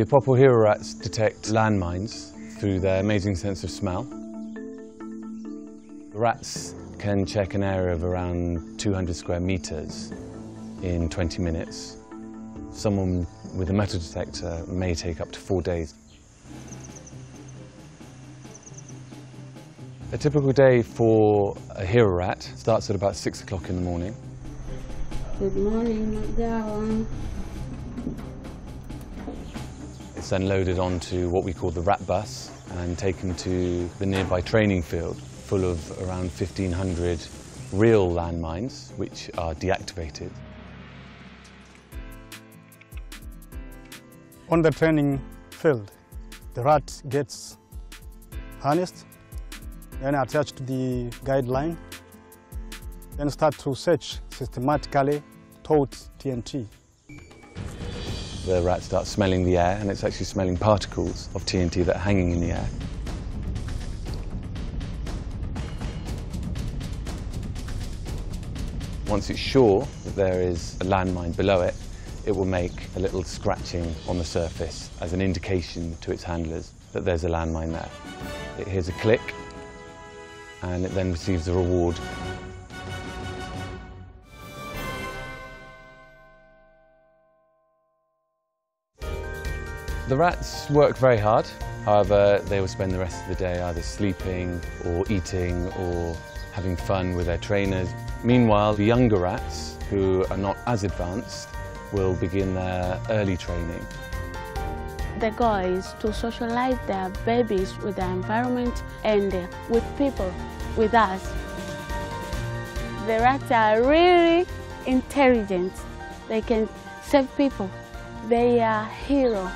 The Apopo hero rats detect landmines through their amazing sense of smell. Rats can check an area of around 200 square meters in 20 minutes. Someone with a metal detector may take up to four days. A typical day for a hero rat starts at about six o'clock in the morning. Good morning, Magawa. It's then loaded onto what we call the rat bus and taken to the nearby training field full of around 1,500 real landmines which are deactivated. On the training field, the rat gets harnessed, then attached to the guideline, then start to search systematically towards TNT. The rat starts smelling the air and it's actually smelling particles of TNT that are hanging in the air. Once it's sure that there is a landmine below it, it will make a little scratching on the surface as an indication to its handlers that there's a landmine there. It hears a click and it then receives a reward. The rats work very hard. However, they will spend the rest of the day either sleeping or eating or having fun with their trainers. Meanwhile, the younger rats, who are not as advanced, will begin their early training. The goal is to socialize their babies with the environment and with people, with us. The rats are really intelligent. They can save people. They are heroes.